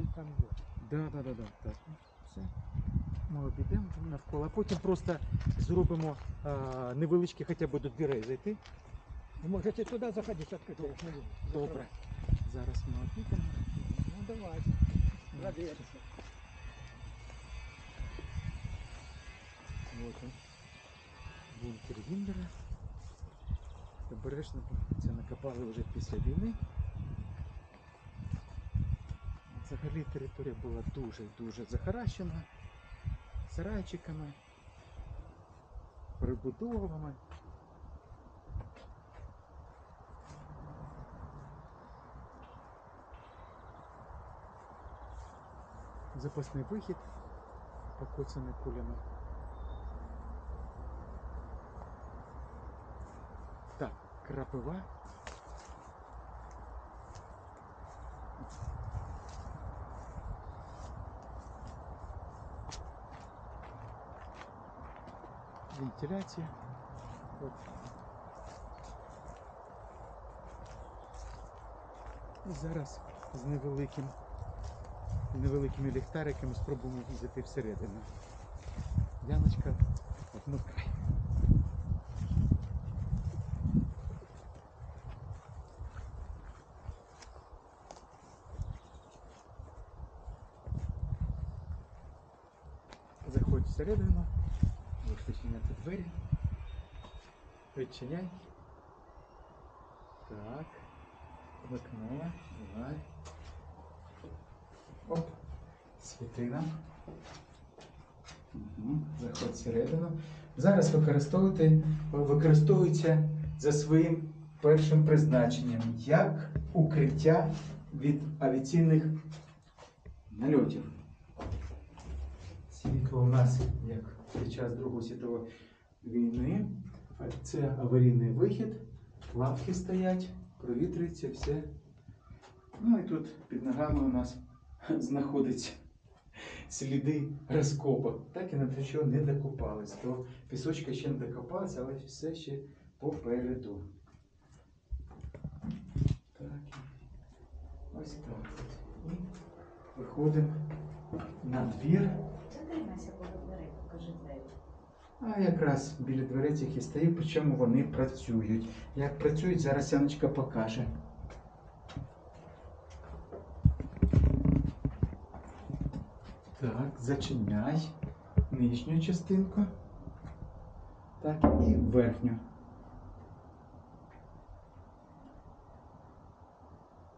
Вентиль там є. Да, да, да, да. Так. ну, Все. Ми обійдемо навколо, а потім просто зробимо а, невеличкі хоча б до дверей зайти. Ви можете туди заходити, відкрити, я ж не буду. Добре. Зараз ми обійдемо. Ну давайте. Радуйтеся. Вот он. Бункер Гіндера. Обережно це накопали вже після війни. Взагалі територія була дуже-дуже захаращена сарайчиками, прибудовами. Запасний вихід, покоцаний кулями. Так, крапива. Вентиляція. От. І зараз з невеликим, невеликими ліхтариками спробуємо зайти всередину. Яночка, вмикай. Заходь всередину, будеш відчиняти двері. Відчиняй. Так. Вікно. Давай. Оп. Світина. Угу. Заходь всередину. Зараз використовується за своїм першим призначенням як укриття від авіаційних нальотів. Світло у нас, як під час Другої світової війни. Це аварійний вихід, лавки стоять, провітрюється все. Ну і тут під ногами у нас знаходяться сліди розкопок. Так і на те, що не докопались. То пісочка ще не докопалася, але все ще попереду. Так. Ось так. І виходимо на двір. А якраз біля дверей цих і стою, причому вони працюють. Як працюють, зараз Яночка покаже. Так, зачиняй нижню частинку. Так, і верхню.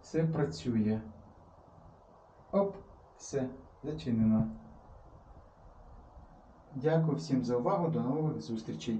Все працює. Оп, все, зачинено. Дякую всім за увагу. До нових зустрічей.